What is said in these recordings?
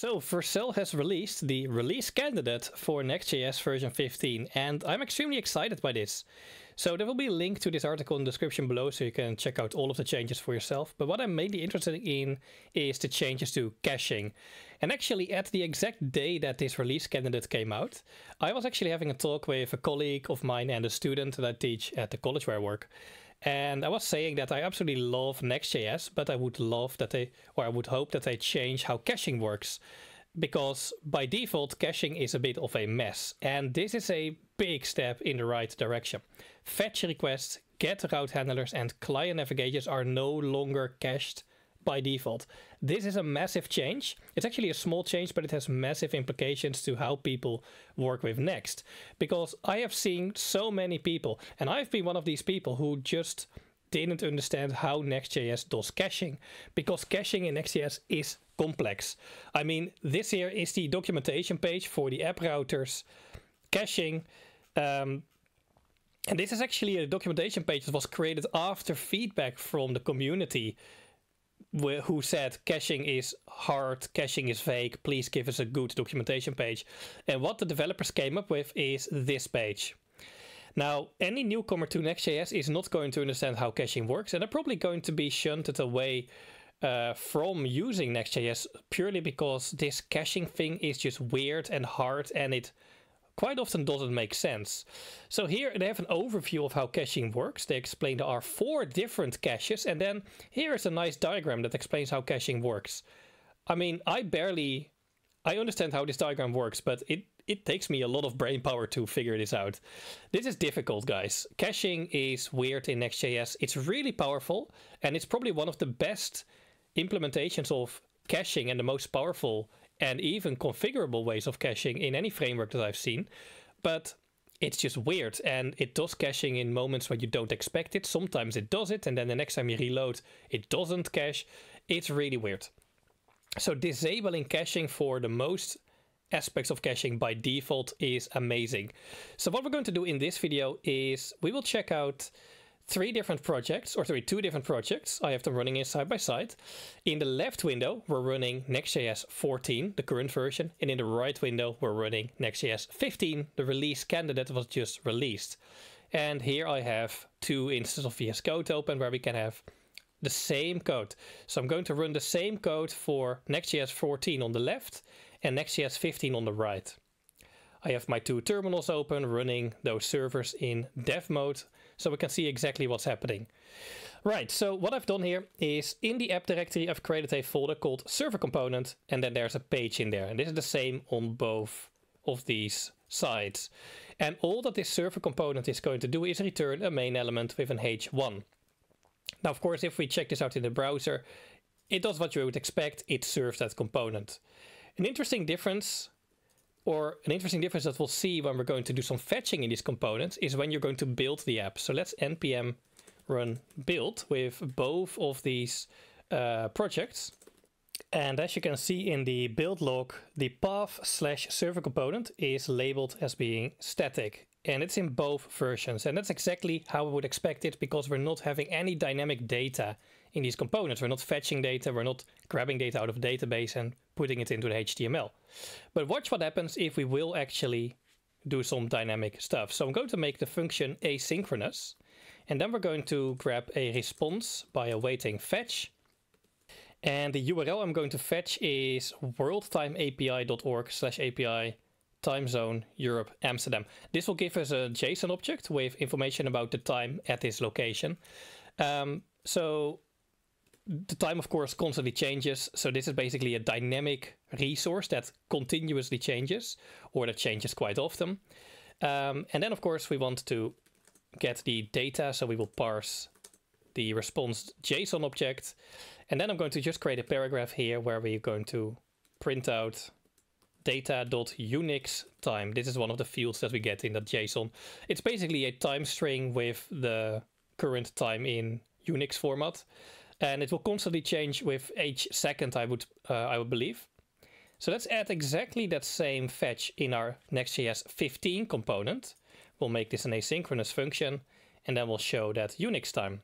So Vercel has released the release candidate for Next.js version 15 and I'm extremely excited by this. So there will be a link to this article in the description below so you can check out all of the changes for yourself. But what I'm mainly interested in is the changes to caching. And actually at the exact day that this release candidate came out, I was actually having a talk with a colleague of mine and a student that I teach at the college where I work. And I was saying that I absolutely love Next.js, but I would love that they, or I would hope that they change how caching works. Because by default, caching is a bit of a mess. And this is a big step in the right direction. Fetch requests, get route handlers, and client navigations are no longer cached by default. This is a massive change. It's actually a small change, but it has massive implications to how people work with Next. Because I have seen so many people, and I've been one of these people who just didn't understand how Next.js does caching. Because caching in Next.js is complex. I mean, this here is the documentation page for the app routers caching. Um, and this is actually a documentation page that was created after feedback from the community who said caching is hard, caching is vague, please give us a good documentation page. And what the developers came up with is this page. Now, any newcomer to Next.js is not going to understand how caching works, and they're probably going to be shunted away uh, from using Next.js purely because this caching thing is just weird and hard and it quite often doesn't make sense. So here they have an overview of how caching works. They explain there are four different caches and then here is a nice diagram that explains how caching works. I mean, I barely, I understand how this diagram works, but it, it takes me a lot of brain power to figure this out. This is difficult, guys. Caching is weird in Next.js. It's really powerful and it's probably one of the best implementations of caching and the most powerful and even configurable ways of caching in any framework that I've seen. But it's just weird and it does caching in moments when you don't expect it. Sometimes it does it and then the next time you reload, it doesn't cache. It's really weird. So disabling caching for the most aspects of caching by default is amazing. So what we're going to do in this video is we will check out three different projects, or sorry, two different projects. I have them running in side by side. In the left window, we're running Next.js 14, the current version, and in the right window, we're running Next.js 15, the release candidate that was just released. And here I have two instances of VS Code open where we can have the same code. So I'm going to run the same code for Next.js 14 on the left and Next.js 15 on the right. I have my two terminals open running those servers in dev mode so we can see exactly what's happening. Right, so what I've done here is in the app directory, I've created a folder called server component, and then there's a page in there. And this is the same on both of these sides. And all that this server component is going to do is return a main element with an h1. Now, of course, if we check this out in the browser, it does what you would expect. It serves that component. An interesting difference or an interesting difference that we'll see when we're going to do some fetching in these components is when you're going to build the app. So let's npm run build with both of these uh, projects. And as you can see in the build log, the path slash server component is labeled as being static. And it's in both versions. And that's exactly how I would expect it because we're not having any dynamic data in these components. We're not fetching data, we're not grabbing data out of database and putting it into the HTML. But watch what happens if we will actually do some dynamic stuff. So I'm going to make the function asynchronous, and then we're going to grab a response by awaiting fetch. And the URL I'm going to fetch is worldtimeapi.org slash API time zone Europe Amsterdam. This will give us a JSON object with information about the time at this location. Um, so the time, of course, constantly changes. So this is basically a dynamic resource that continuously changes or that changes quite often. Um, and then, of course, we want to get the data. So we will parse the response JSON object. And then I'm going to just create a paragraph here where we're going to print out data.unix time. This is one of the fields that we get in that JSON. It's basically a time string with the current time in Unix format and it will constantly change with each second, I would, uh, I would believe. So let's add exactly that same fetch in our Next.js 15 component. We'll make this an asynchronous function, and then we'll show that Unix time.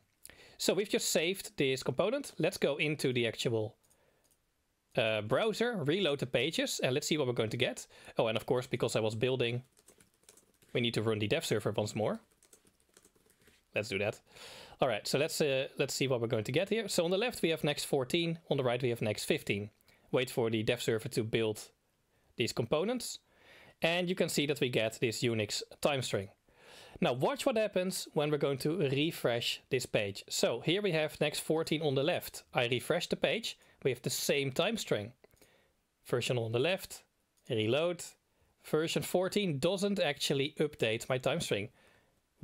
So we've just saved this component. Let's go into the actual uh, browser, reload the pages, and let's see what we're going to get. Oh, and of course, because I was building, we need to run the dev server once more. Let's do that. All right, so let's uh, let's see what we're going to get here. So on the left we have next 14, on the right we have next 15. Wait for the dev server to build these components, and you can see that we get this Unix time string. Now watch what happens when we're going to refresh this page. So here we have next 14 on the left. I refresh the page, we have the same time string. Version on the left, reload. Version 14 doesn't actually update my time string.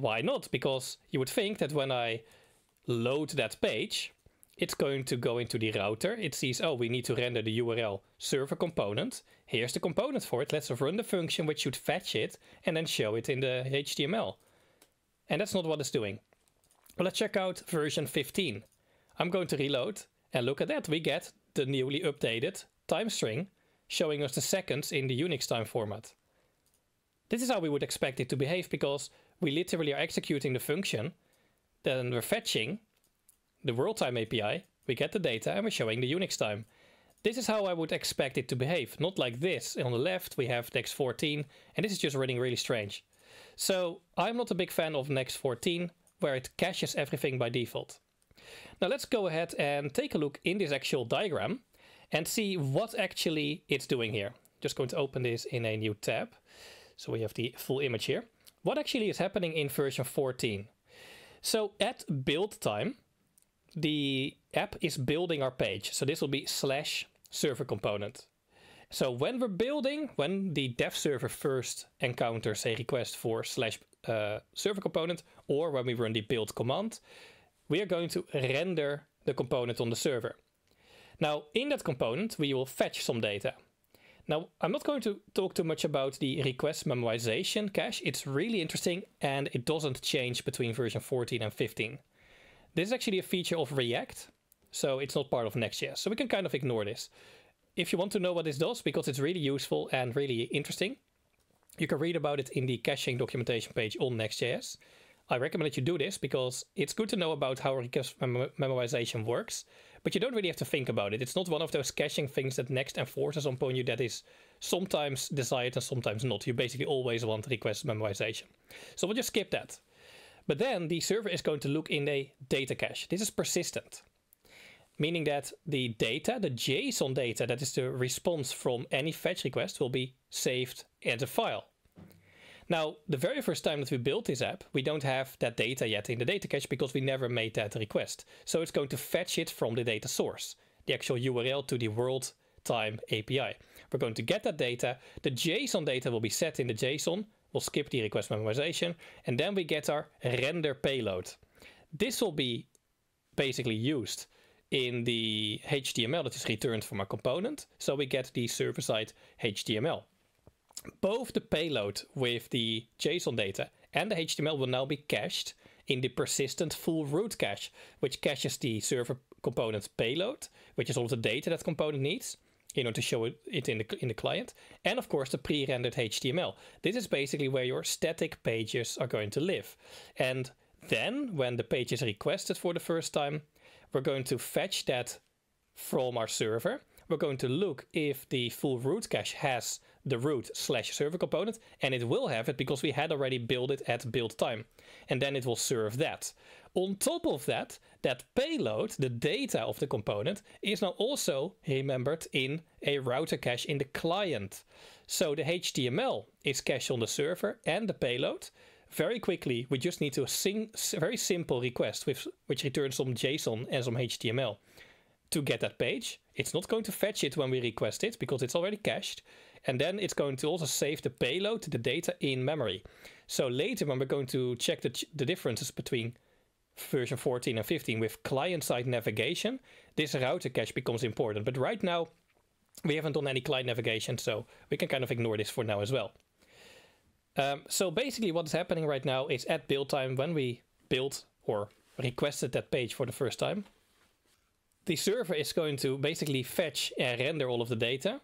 Why not? Because you would think that when I load that page, it's going to go into the router. It sees, oh, we need to render the URL server component. Here's the component for it. Let's run the function which should fetch it and then show it in the HTML. And that's not what it's doing. But let's check out version 15. I'm going to reload and look at that. We get the newly updated time string showing us the seconds in the Unix time format. This is how we would expect it to behave because we literally are executing the function, then we're fetching the world time API, we get the data and we're showing the Unix time. This is how I would expect it to behave, not like this. On the left we have Next 14 and this is just running really strange. So I'm not a big fan of Next 14 where it caches everything by default. Now let's go ahead and take a look in this actual diagram and see what actually it's doing here. Just going to open this in a new tab. So we have the full image here what actually is happening in version 14. So at build time, the app is building our page. So this will be slash server component. So when we're building, when the dev server first encounters a request for slash uh, server component, or when we run the build command, we are going to render the component on the server. Now in that component, we will fetch some data. Now, I'm not going to talk too much about the request memorization cache. It's really interesting and it doesn't change between version 14 and 15. This is actually a feature of React, so it's not part of Next.js. So we can kind of ignore this. If you want to know what this does, because it's really useful and really interesting, you can read about it in the caching documentation page on Next.js. I recommend that you do this because it's good to know about how request mem memorization works but you don't really have to think about it. It's not one of those caching things that Next enforces upon you that is sometimes desired and sometimes not. You basically always want request memorization. So we'll just skip that. But then the server is going to look in a data cache. This is persistent, meaning that the data, the JSON data, that is the response from any fetch request, will be saved as a file. Now, the very first time that we built this app, we don't have that data yet in the data cache because we never made that request. So it's going to fetch it from the data source, the actual URL to the world time API. We're going to get that data. The JSON data will be set in the JSON. We'll skip the request memorization. And then we get our render payload. This will be basically used in the HTML that is returned from our component. So we get the server-side HTML both the payload with the JSON data and the HTML will now be cached in the persistent full route cache, which caches the server component's payload, which is all the data that component needs in order to show it in the, in the client, and of course the pre-rendered HTML. This is basically where your static pages are going to live. And then when the page is requested for the first time, we're going to fetch that from our server. We're going to look if the full route cache has the root slash server component, and it will have it because we had already built it at build time. And then it will serve that. On top of that, that payload, the data of the component, is now also remembered in a router cache in the client. So the HTML is cached on the server and the payload. Very quickly, we just need to sing very simple request with, which returns some JSON and some HTML to get that page. It's not going to fetch it when we request it because it's already cached. And then it's going to also save the payload, the data in memory. So later when we're going to check the, the differences between version 14 and 15 with client-side navigation, this router cache becomes important. But right now, we haven't done any client navigation, so we can kind of ignore this for now as well. Um, so basically what's happening right now is at build time, when we built or requested that page for the first time, the server is going to basically fetch and render all of the data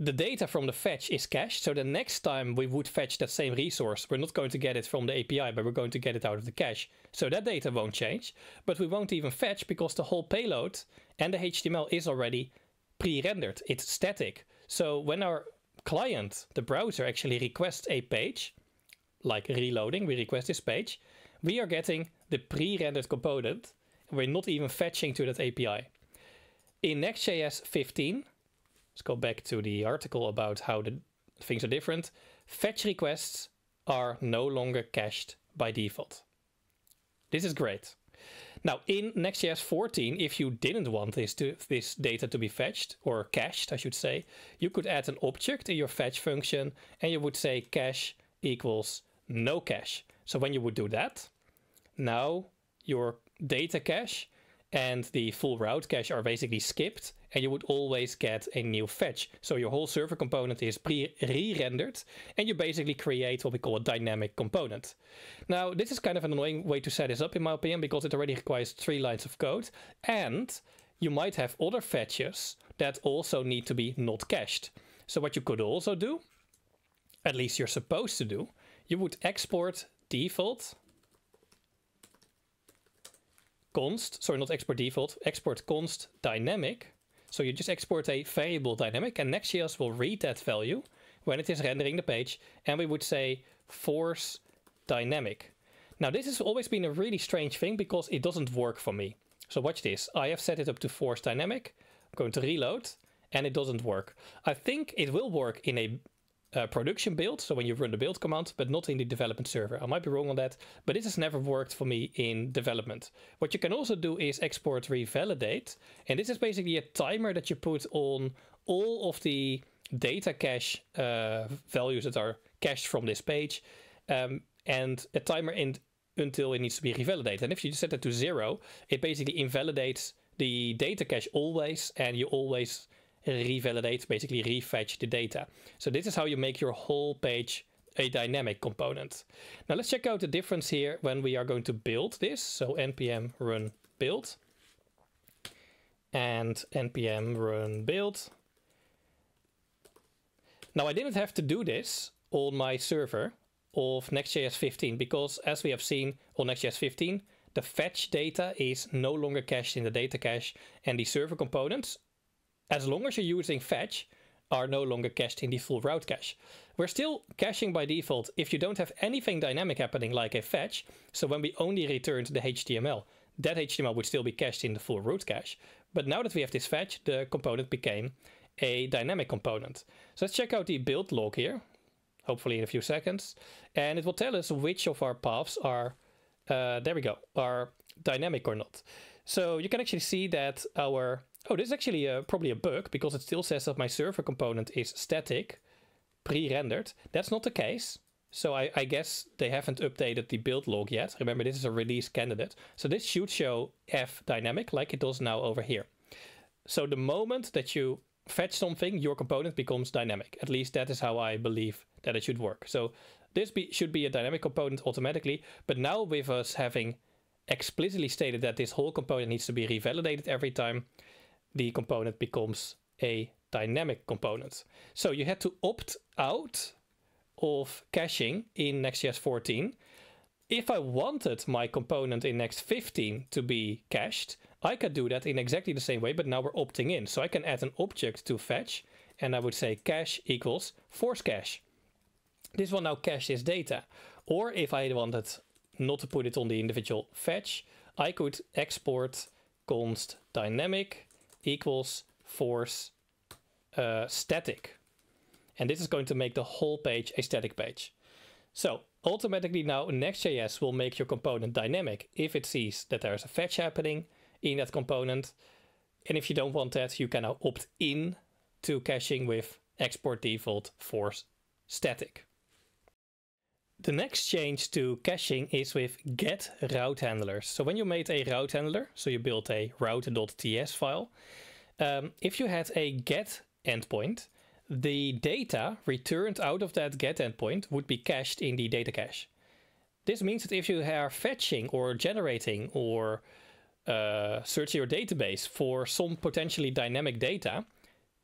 the data from the fetch is cached. So the next time we would fetch that same resource, we're not going to get it from the API, but we're going to get it out of the cache. So that data won't change, but we won't even fetch because the whole payload and the HTML is already pre-rendered, it's static. So when our client, the browser, actually requests a page, like reloading, we request this page, we are getting the pre-rendered component. We're not even fetching to that API. In Next.js 15, let's go back to the article about how the things are different. Fetch requests are no longer cached by default. This is great. Now in Next.js 14, if you didn't want this, to, this data to be fetched, or cached I should say, you could add an object in your fetch function and you would say cache equals no cache. So when you would do that, now your data cache and the full route cache are basically skipped and you would always get a new fetch. So your whole server component is re-rendered and you basically create what we call a dynamic component. Now this is kind of an annoying way to set this up in my opinion because it already requires three lines of code and you might have other fetches that also need to be not cached. So what you could also do, at least you're supposed to do, you would export default const, sorry, not export default, export const dynamic. So you just export a variable dynamic and Next.js will read that value when it is rendering the page and we would say force dynamic. Now this has always been a really strange thing because it doesn't work for me. So watch this, I have set it up to force dynamic, I'm going to reload and it doesn't work. I think it will work in a uh, production build, so when you run the build command, but not in the development server. I might be wrong on that, but this has never worked for me in development. What you can also do is export revalidate, and this is basically a timer that you put on all of the data cache uh, values that are cached from this page, um, and a timer in, until it needs to be revalidated. And if you set it to zero, it basically invalidates the data cache always, and you always revalidate, basically refetch the data. So this is how you make your whole page a dynamic component. Now let's check out the difference here when we are going to build this. So npm run build and npm run build. Now I didn't have to do this on my server of Next.js 15 because as we have seen on Next.js 15, the fetch data is no longer cached in the data cache and the server components as long as you're using fetch, are no longer cached in the full route cache. We're still caching by default if you don't have anything dynamic happening like a fetch, so when we only returned the HTML, that HTML would still be cached in the full route cache. But now that we have this fetch, the component became a dynamic component. So let's check out the build log here, hopefully in a few seconds, and it will tell us which of our paths are, uh, there we go, are dynamic or not. So you can actually see that our Oh, this is actually uh, probably a bug because it still says that my server component is static, pre-rendered. That's not the case. So I, I, guess they haven't updated the build log yet. Remember, this is a release candidate. So this should show f dynamic like it does now over here. So the moment that you fetch something, your component becomes dynamic. At least that is how I believe that it should work. So this be, should be a dynamic component automatically. But now with us having explicitly stated that this whole component needs to be revalidated every time, the component becomes a dynamic component. So you had to opt out of caching in Next.js 14. If I wanted my component in Next 15 to be cached, I could do that in exactly the same way, but now we're opting in. So I can add an object to fetch, and I would say cache equals force cache. This will now cache this data. Or if I wanted not to put it on the individual fetch, I could export const dynamic equals force uh, static. And this is going to make the whole page a static page. So automatically now Next.js will make your component dynamic if it sees that there's a fetch happening in that component. And if you don't want that, you can now opt in to caching with export default force static. The next change to caching is with get route handlers. So when you made a route handler, so you built a route.ts file, um, if you had a get endpoint, the data returned out of that get endpoint would be cached in the data cache. This means that if you are fetching or generating or uh, searching your database for some potentially dynamic data,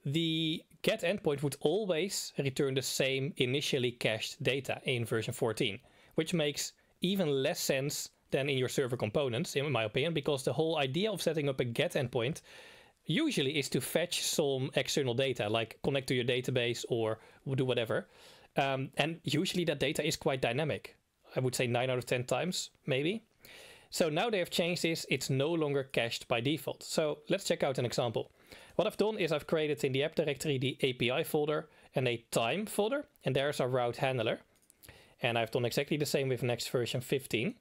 the get endpoint would always return the same initially cached data in version 14, which makes even less sense than in your server components, in my opinion, because the whole idea of setting up a get endpoint usually is to fetch some external data, like connect to your database or do whatever. Um, and usually that data is quite dynamic. I would say 9 out of 10 times, maybe. So now they have changed this, it's no longer cached by default. So let's check out an example. What I've done is I've created in the app directory the API folder and a time folder, and there's our route handler. And I've done exactly the same with next version 15.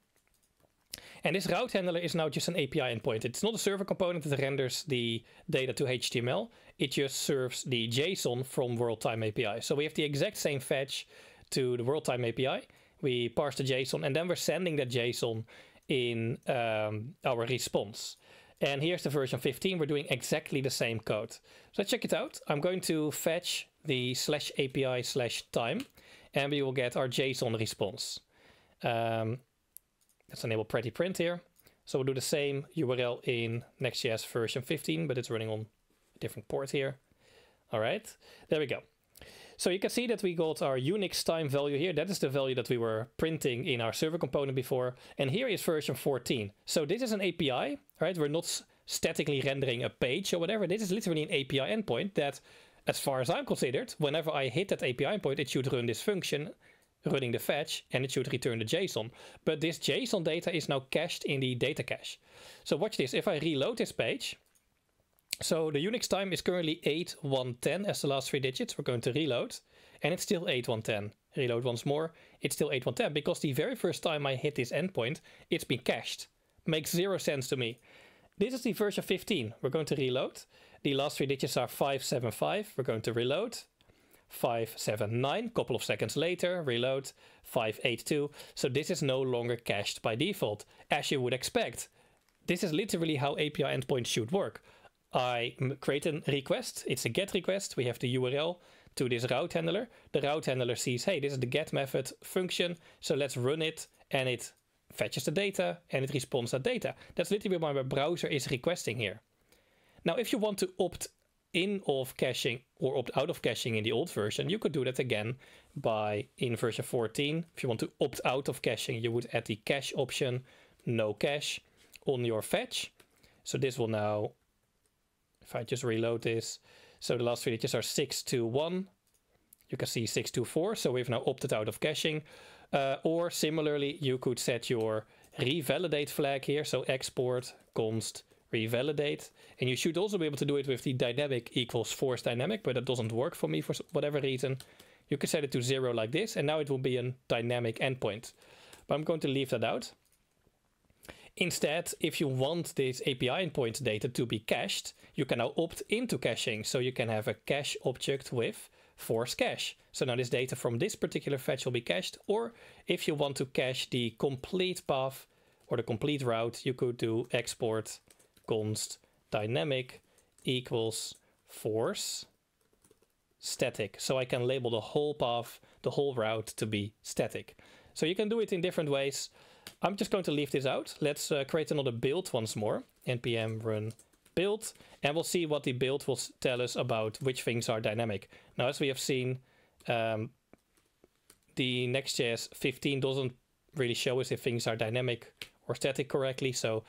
And this route handler is now just an API endpoint. It's not a server component that renders the data to HTML. It just serves the JSON from WorldTime API. So we have the exact same fetch to the WorldTime API. We parse the JSON and then we're sending that JSON in um, our response. And here's the version 15. We're doing exactly the same code. So check it out. I'm going to fetch the slash API slash time and we will get our JSON response. Um, let's enable pretty print here. So we'll do the same URL in Next.js version 15, but it's running on a different port here. All right, there we go. So you can see that we got our Unix time value here. That is the value that we were printing in our server component before. And here is version 14. So this is an API, right? We're not statically rendering a page or whatever. This is literally an API endpoint that, as far as I'm considered, whenever I hit that API endpoint, it should run this function running the fetch and it should return the JSON. But this JSON data is now cached in the data cache. So watch this. If I reload this page, so the Unix time is currently 8110 as the last three digits. We're going to reload and it's still 8110. Reload once more, it's still 8110 because the very first time I hit this endpoint, it's been cached. Makes zero sense to me. This is the version 15. We're going to reload. The last three digits are 575. We're going to reload. 579, couple of seconds later, reload 582. So this is no longer cached by default, as you would expect. This is literally how API endpoints should work. I create a request, it's a GET request, we have the URL to this route handler. The route handler sees, hey, this is the GET method function, so let's run it, and it fetches the data, and it responds that data. That's literally what my browser is requesting here. Now, if you want to opt in of caching or opt out of caching in the old version, you could do that again by in version 14. If you want to opt out of caching, you would add the cache option, no cache, on your fetch. So this will now, if I just reload this, so the last three digits are 6 to 1. You can see 6 to 4, so we've now opted out of caching. Uh, or similarly, you could set your revalidate flag here, so export const revalidate. And you should also be able to do it with the dynamic equals force dynamic, but that doesn't work for me for whatever reason. You can set it to zero like this, and now it will be a dynamic endpoint. But I'm going to leave that out. Instead, if you want this API endpoint data to be cached, you can now opt into caching. So you can have a cache object with force cache. So now this data from this particular fetch will be cached. Or if you want to cache the complete path or the complete route, you could do export const dynamic equals force static. So I can label the whole path, the whole route to be static. So you can do it in different ways. I'm just going to leave this out. Let's uh, create another build once more. npm run build and we'll see what the build will tell us about which things are dynamic. Now as we have seen um, the Next.js 15 doesn't really show us if things are dynamic or static correctly so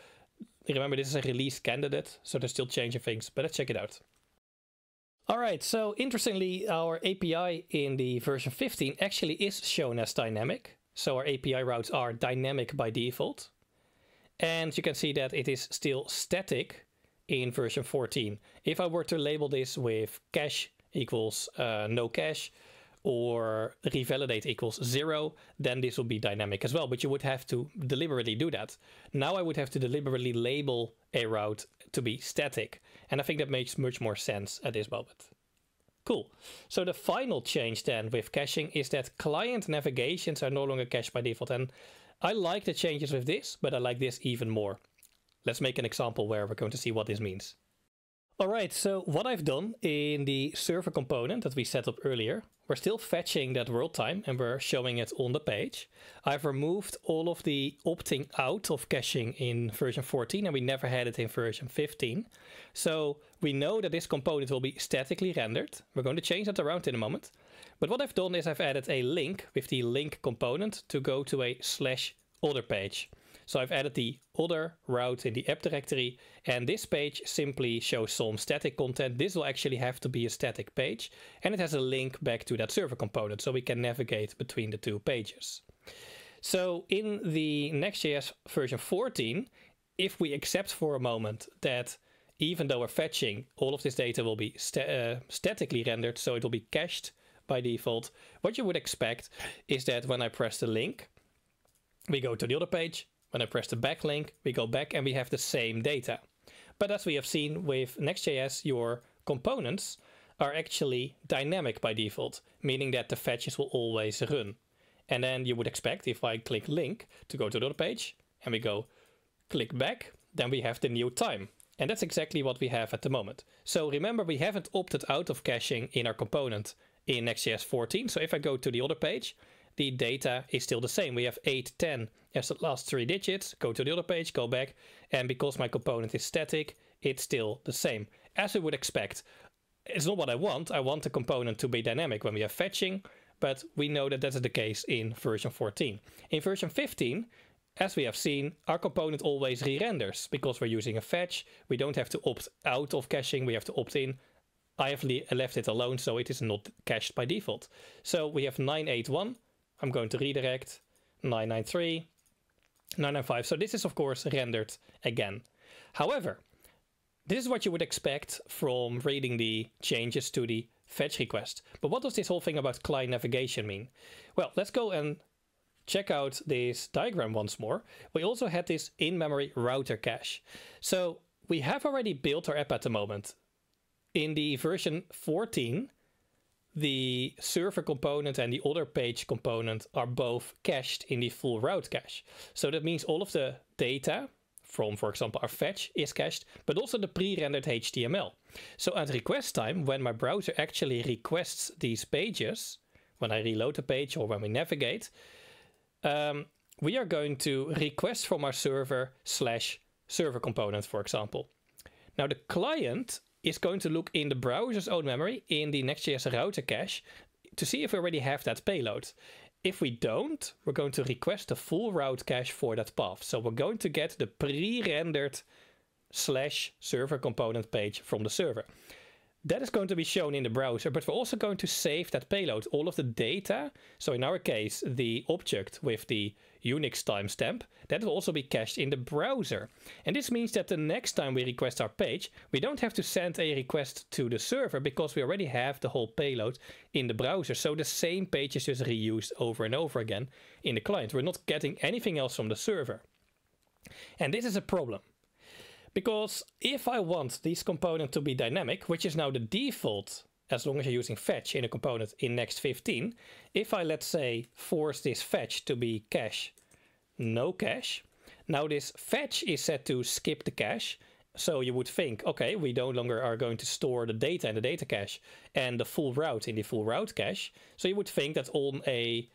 Remember, this is a release candidate, so they're still changing things, but let's check it out. All right, so interestingly, our API in the version 15 actually is shown as dynamic. So our API routes are dynamic by default. And you can see that it is still static in version 14. If I were to label this with cache equals uh, no cache, or revalidate equals zero, then this will be dynamic as well. But you would have to deliberately do that. Now I would have to deliberately label a route to be static. And I think that makes much more sense at this moment. Cool. So the final change then with caching is that client navigations are no longer cached by default. And I like the changes with this, but I like this even more. Let's make an example where we're going to see what this means. Alright, so what I've done in the server component that we set up earlier, we're still fetching that world time and we're showing it on the page. I've removed all of the opting out of caching in version 14 and we never had it in version 15. So we know that this component will be statically rendered. We're going to change that around in a moment. But what I've done is I've added a link with the link component to go to a slash other page. So I've added the other route in the app directory and this page simply shows some static content. This will actually have to be a static page and it has a link back to that server component so we can navigate between the two pages. So in the Next.js version 14, if we accept for a moment that even though we're fetching, all of this data will be uh, statically rendered, so it will be cached by default. What you would expect is that when I press the link, we go to the other page. When I press the back link, we go back and we have the same data. But as we have seen with Next.js, your components are actually dynamic by default, meaning that the fetches will always run. And then you would expect if I click link to go to the other page and we go click back, then we have the new time. And that's exactly what we have at the moment. So remember, we haven't opted out of caching in our component in Next.js 14. So if I go to the other page, the data is still the same. We have 8, 10 as the last three digits. Go to the other page, go back. And because my component is static, it's still the same. As we would expect. It's not what I want. I want the component to be dynamic when we are fetching, but we know that that's the case in version 14. In version 15, as we have seen, our component always re-renders because we're using a fetch. We don't have to opt out of caching, we have to opt in. I have left it alone so it is not cached by default. So we have 981, I'm going to redirect, 993, 995. So this is of course rendered again. However, this is what you would expect from reading the changes to the fetch request. But what does this whole thing about client navigation mean? Well, let's go and check out this diagram once more. We also had this in-memory router cache. So we have already built our app at the moment. In the version 14, the server component and the other page component are both cached in the full route cache. So that means all of the data from, for example, our fetch is cached, but also the pre-rendered HTML. So at request time, when my browser actually requests these pages, when I reload the page or when we navigate, um, we are going to request from our server slash server component, for example. Now the client is going to look in the browser's own memory in the Next.js router cache to see if we already have that payload. If we don't, we're going to request the full route cache for that path. So we're going to get the pre-rendered slash server component page from the server. That is going to be shown in the browser, but we're also going to save that payload, all of the data. So in our case, the object with the Unix timestamp, that will also be cached in the browser. And this means that the next time we request our page, we don't have to send a request to the server because we already have the whole payload in the browser. So the same page is just reused over and over again in the client. We're not getting anything else from the server. And this is a problem. Because if I want this component to be dynamic, which is now the default as long as you're using fetch in a component in next 15, if I let's say force this fetch to be cache, no cache, now this fetch is set to skip the cache. So you would think, okay, we no longer are going to store the data in the data cache and the full route in the full route cache. So you would think that on a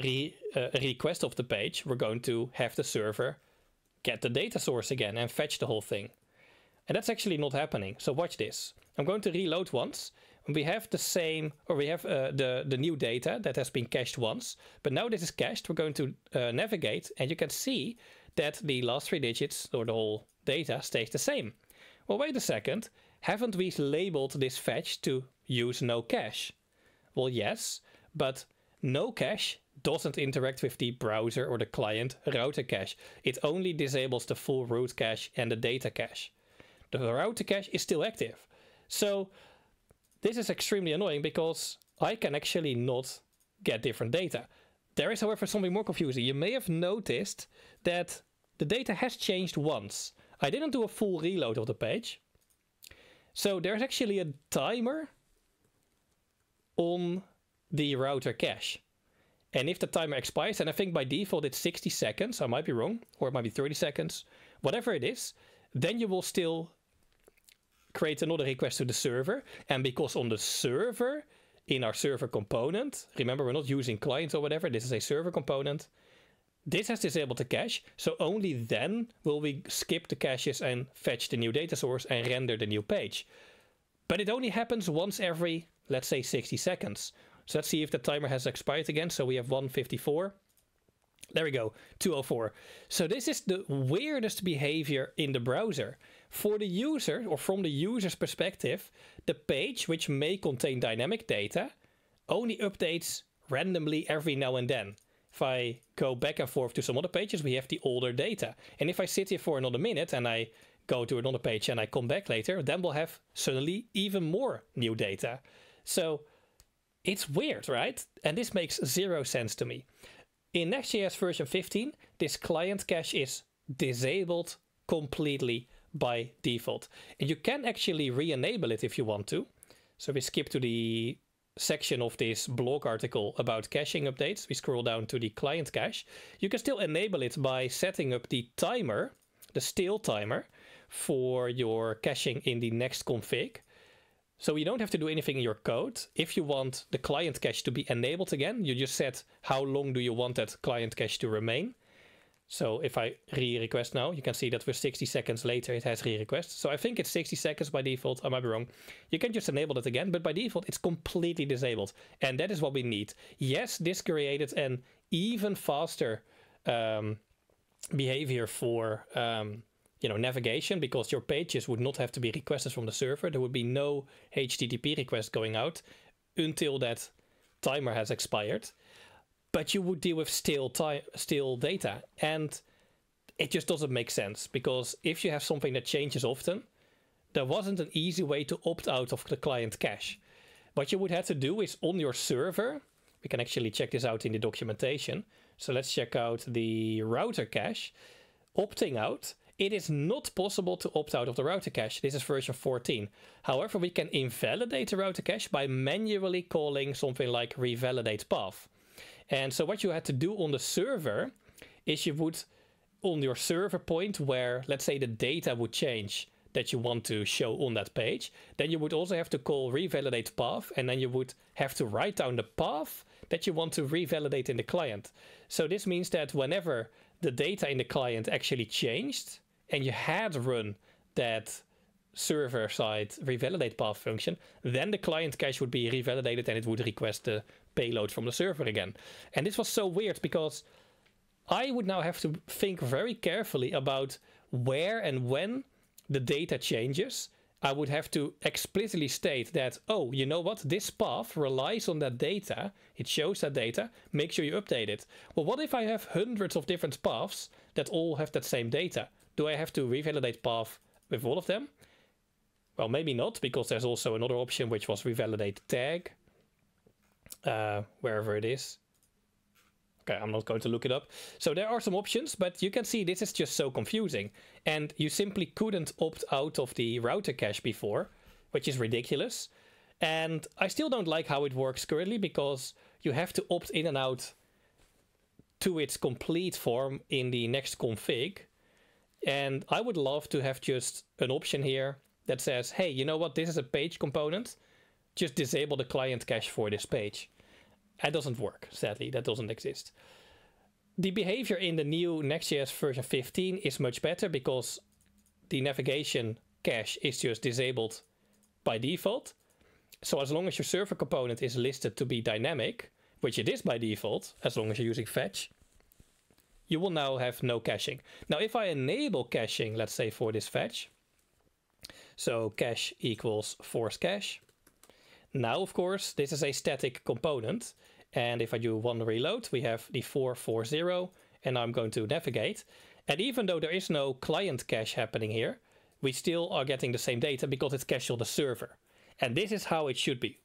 re, uh, request of the page, we're going to have the server get the data source again and fetch the whole thing. And that's actually not happening. So watch this. I'm going to reload once. And we have the same, or we have uh, the, the new data that has been cached once. But now this is cached, we're going to uh, navigate and you can see that the last three digits or the whole data stays the same. Well, wait a second. Haven't we labeled this fetch to use no cache? Well, yes, but no cache doesn't interact with the browser or the client router cache. It only disables the full route cache and the data cache. The router cache is still active. So this is extremely annoying because I can actually not get different data. There is, however, something more confusing. You may have noticed that the data has changed once. I didn't do a full reload of the page. So there's actually a timer on the router cache. And if the timer expires, and I think by default it's 60 seconds, I might be wrong, or it might be 30 seconds, whatever it is, then you will still create another request to the server. And because on the server, in our server component, remember we're not using clients or whatever, this is a server component, this has disabled the cache, so only then will we skip the caches and fetch the new data source and render the new page. But it only happens once every, let's say 60 seconds. So let's see if the timer has expired again. So we have 154. There we go, 204. So this is the weirdest behavior in the browser. For the user, or from the user's perspective, the page, which may contain dynamic data, only updates randomly every now and then. If I go back and forth to some other pages, we have the older data. And if I sit here for another minute and I go to another page and I come back later, then we'll have suddenly even more new data. So it's weird, right? And this makes zero sense to me. In Next.js version 15, this client cache is disabled completely by default. And you can actually re-enable it if you want to. So we skip to the section of this blog article about caching updates. We scroll down to the client cache. You can still enable it by setting up the timer, the stale timer, for your caching in the next config. So you don't have to do anything in your code. If you want the client cache to be enabled again, you just set how long do you want that client cache to remain. So if I re-request now, you can see that for 60 seconds later it has re-request. So I think it's 60 seconds by default, I might be wrong. You can just enable it again, but by default it's completely disabled. And that is what we need. Yes, this created an even faster um, behavior for um, you know navigation because your pages would not have to be requested from the server. There would be no HTTP request going out until that timer has expired. But you would deal with stale time, stale data, and it just doesn't make sense because if you have something that changes often, there wasn't an easy way to opt out of the client cache. What you would have to do is on your server, we can actually check this out in the documentation. So let's check out the router cache. Opting out, it is not possible to opt out of the router cache. This is version 14. However, we can invalidate the router cache by manually calling something like revalidate path. And so what you had to do on the server is you would, on your server point where, let's say the data would change that you want to show on that page, then you would also have to call revalidate path, and then you would have to write down the path that you want to revalidate in the client. So this means that whenever the data in the client actually changed, and you had run that server side revalidate path function, then the client cache would be revalidated and it would request the payload from the server again. And this was so weird because I would now have to think very carefully about where and when the data changes. I would have to explicitly state that, oh, you know what, this path relies on that data, it shows that data, make sure you update it. Well, what if I have hundreds of different paths that all have that same data? Do I have to revalidate path with all of them? Well, maybe not, because there's also another option which was revalidate tag, uh, wherever it is. Okay, I'm not going to look it up. So there are some options, but you can see this is just so confusing. And you simply couldn't opt out of the router cache before, which is ridiculous. And I still don't like how it works currently because you have to opt in and out to its complete form in the next config. And I would love to have just an option here that says, hey, you know what, this is a page component. Just disable the client cache for this page. That doesn't work, sadly, that doesn't exist. The behavior in the new Next.js version 15 is much better because the navigation cache is just disabled by default. So as long as your server component is listed to be dynamic, which it is by default, as long as you're using fetch, you will now have no caching. Now, if I enable caching, let's say for this fetch, so cache equals force cache. Now, of course, this is a static component. And if I do one reload, we have the 440, and I'm going to navigate. And even though there is no client cache happening here, we still are getting the same data because it's cached on the server. And this is how it should be.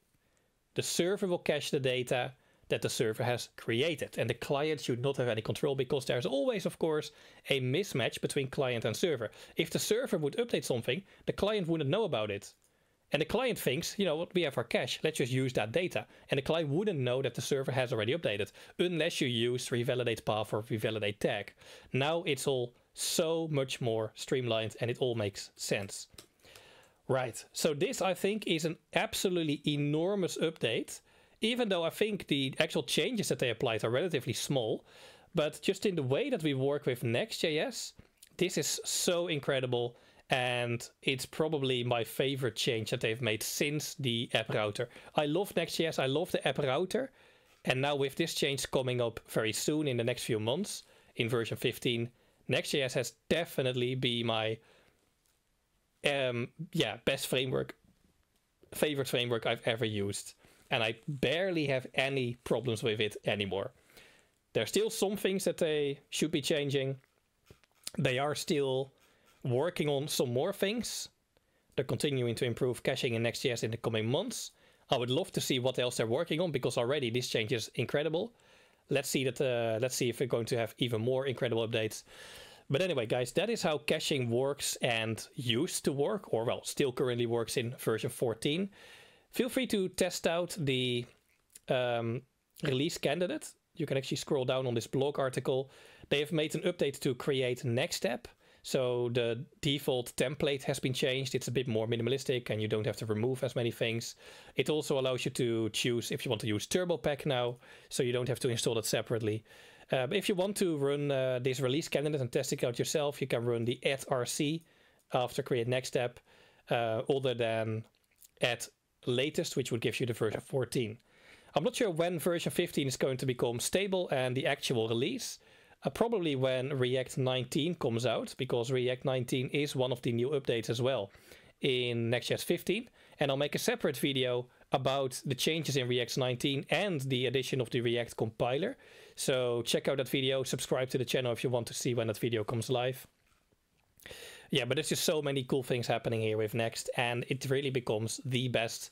The server will cache the data, that the server has created. And the client should not have any control because there's always, of course, a mismatch between client and server. If the server would update something, the client wouldn't know about it. And the client thinks, you know what, we have our cache, let's just use that data. And the client wouldn't know that the server has already updated, unless you use revalidate path or revalidate tag. Now it's all so much more streamlined and it all makes sense. Right, so this I think is an absolutely enormous update even though I think the actual changes that they applied are relatively small, but just in the way that we work with Next.js, this is so incredible and it's probably my favorite change that they've made since the app router. I love Next.js, I love the app router, And now with this change coming up very soon in the next few months in version 15, Next.js has definitely be my um, yeah best framework, favorite framework I've ever used, and I barely have any problems with it anymore. There's still some things that they should be changing. They are still working on some more things. They're continuing to improve caching in Next.js in the coming months. I would love to see what else they're working on because already this change is incredible. Let's see that. Uh, let's see if we're going to have even more incredible updates. But anyway, guys, that is how caching works and used to work, or well, still currently works in version 14. Feel free to test out the um, release candidate. You can actually scroll down on this blog article. They have made an update to create-next-app so the default template has been changed. It's a bit more minimalistic and you don't have to remove as many things. It also allows you to choose if you want to use TurboPack now, so you don't have to install it separately. Uh, if you want to run uh, this release candidate and test it out yourself, you can run the add rc after create-next-app, uh, other than add latest, which would give you the version 14. I'm not sure when version 15 is going to become stable and the actual release. Uh, probably when React 19 comes out, because React 19 is one of the new updates as well in Next.js 15. And I'll make a separate video about the changes in React 19 and the addition of the React compiler. So check out that video, subscribe to the channel if you want to see when that video comes live. Yeah, but there's just so many cool things happening here with Next, and it really becomes the best,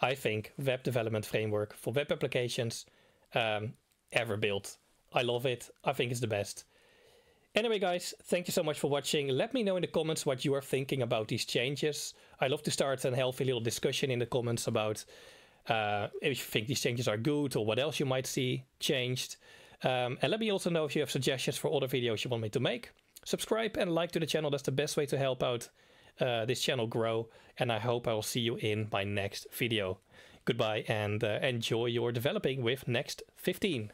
I think, web development framework for web applications um, ever built. I love it. I think it's the best. Anyway, guys, thank you so much for watching. Let me know in the comments what you are thinking about these changes. I love to start a healthy little discussion in the comments about uh, if you think these changes are good or what else you might see changed. Um, and let me also know if you have suggestions for other videos you want me to make. Subscribe and like to the channel. That's the best way to help out uh, this channel grow. And I hope I will see you in my next video. Goodbye and uh, enjoy your developing with Next 15.